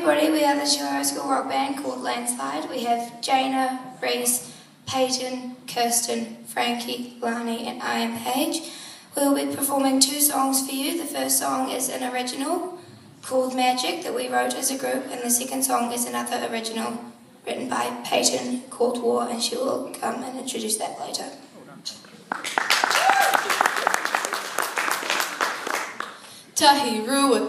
everybody, we are the Te Horo School rock band called Landslide. We have Jana, Reese, Peyton, Kirsten, Frankie, Lani and I am Paige. We will be performing two songs for you. The first song is an original called Magic that we wrote as a group and the second song is another original written by Peyton called War and she will come and introduce that later. Tahi Rua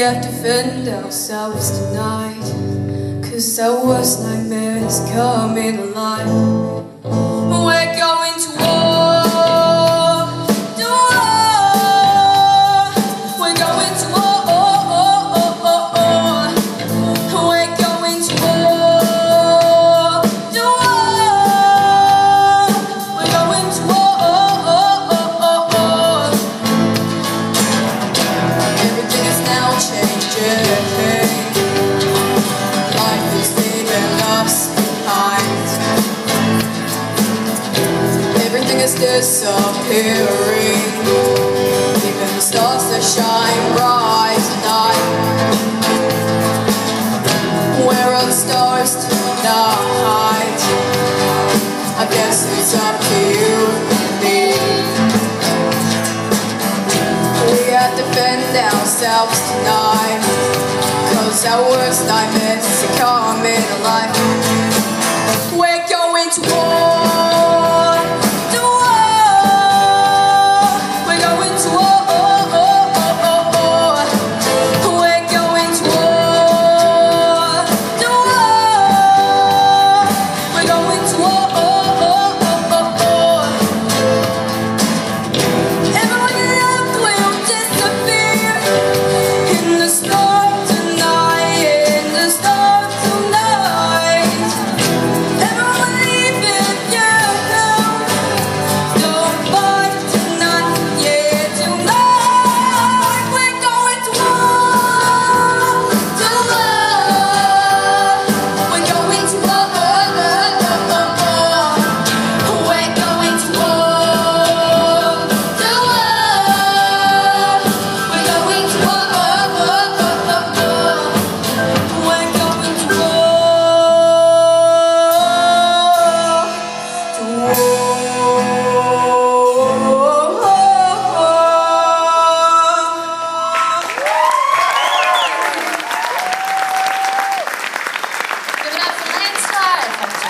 Have to defend ourselves tonight. Cause our worst nightmares coming alive Even the stars that shine bright tonight are tonight? I guess it's up to you and me. We have to defend ourselves tonight. Cause our worst nightmares are coming alive We're going to war.